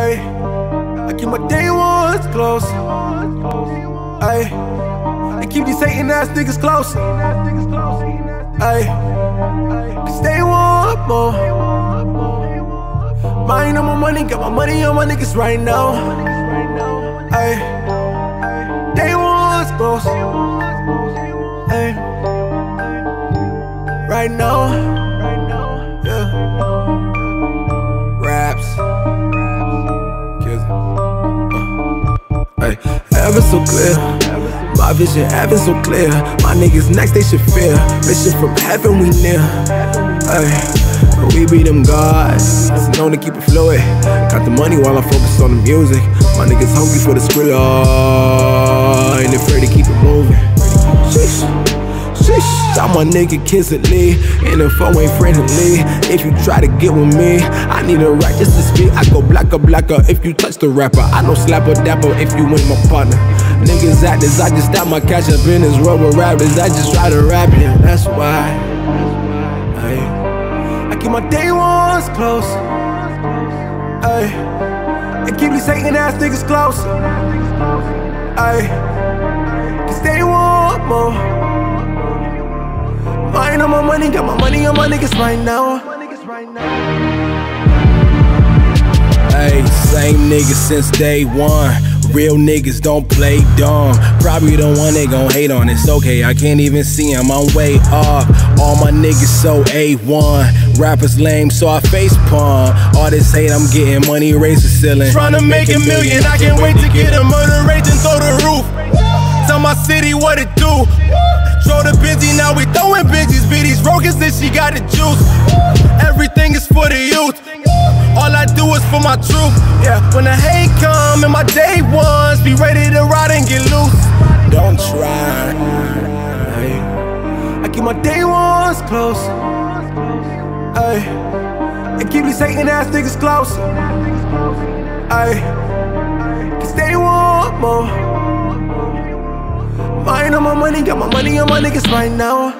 I keep my day ones close. I keep these hating ass niggas close. Ay, cause they want more. Mine on my money, got my money on my niggas right now. Ay, ones close. Right now. Hey, heaven so clear. My vision, ever so clear. My niggas next, they should fear. Mission from heaven, we near. Hey, we be them gods. It's known to keep it fluid. Got the money while I focus on the music. My niggas hungry for the skrilla. I'm a nigga kissing Lee. And the phone ain't friendly. If you try to get with me, I need a right just to speak. I go blacker, blacker if you touch the rapper. I don't slap or dapper if you ain't my partner. Niggas actors, I just stop my cash up in this rubber rappers. I just try to rap here, that's why. Ay. I keep my day ones close. Ay. And keep these hating ass niggas close. Ay. Cause they want more. Mine on my money, got my money on my niggas right now. Hey, same niggas since day one. Real niggas don't play dumb. Probably the one they gon' hate on. It's okay, I can't even see him. I'm way up. All my niggas so A1. Rappers lame, so I face palm. All this hate, I'm getting money, raise the ceiling. Tryna make a million, I can't wait to get a murder rate and throw the roof. My city what it do. Throw the busy, now we throwing bitches. Be these rogues, then she got the juice. Everything is for the youth. All I do is for my truth. Yeah, when the hate come and my day ones, be ready to ride and get loose. Don't try. Ay. I keep my day ones close. Ay. And keep these hating ass niggas close. Ay. Cause they want more. Mine on my money, got my money on. My niggas right now.